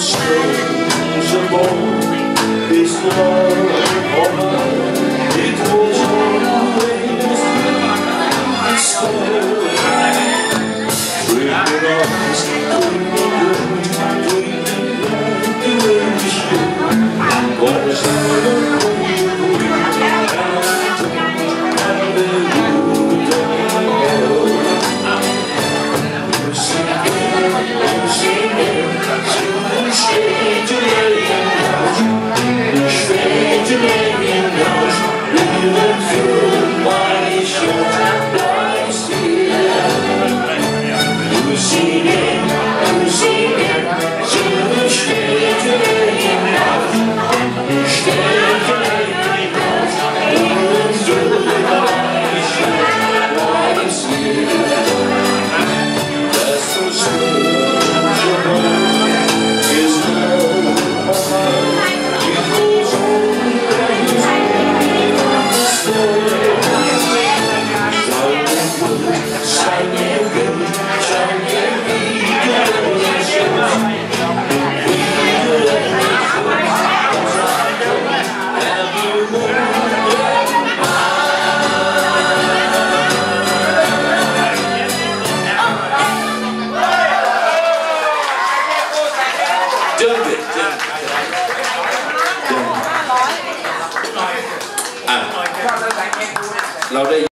strange abode is love. เจิ้งดิเจิ้งเราได้